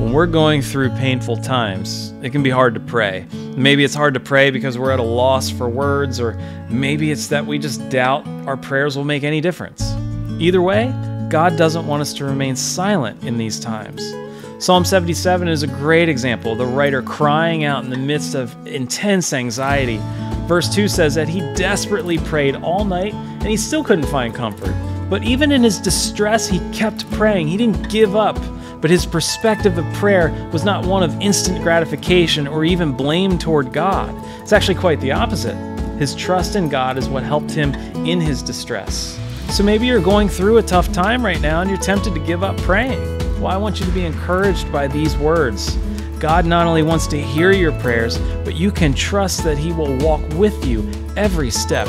When we're going through painful times, it can be hard to pray. Maybe it's hard to pray because we're at a loss for words, or maybe it's that we just doubt our prayers will make any difference. Either way, God doesn't want us to remain silent in these times. Psalm 77 is a great example, the writer crying out in the midst of intense anxiety. Verse 2 says that he desperately prayed all night and he still couldn't find comfort. But even in his distress, he kept praying. He didn't give up. But his perspective of prayer was not one of instant gratification or even blame toward God. It's actually quite the opposite. His trust in God is what helped him in his distress. So maybe you're going through a tough time right now and you're tempted to give up praying. Well, I want you to be encouraged by these words. God not only wants to hear your prayers, but you can trust that He will walk with you every step